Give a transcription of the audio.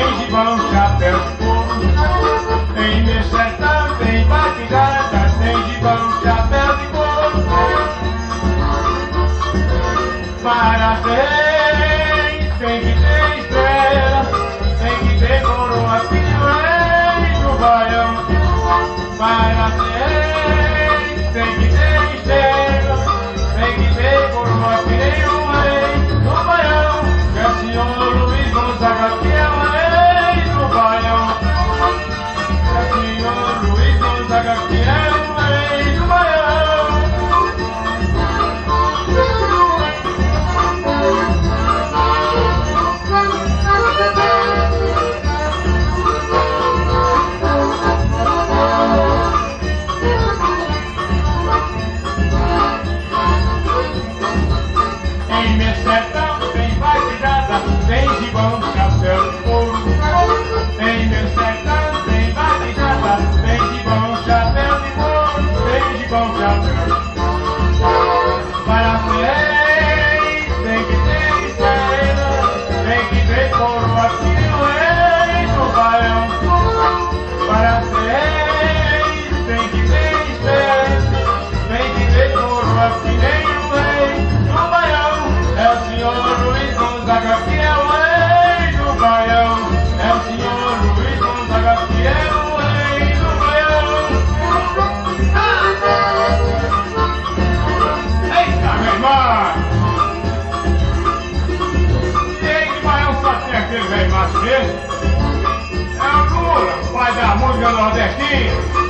Tem gengibão, chapéu de couro. Tem mexetão, tem batidada, tem gibão, chapéu de couro. Parabéns, tem que ter estrela, tem que ter coroa, pinho do baião. Parabéns, tem que Yeah. francês. É a dura, pai da música nordestina.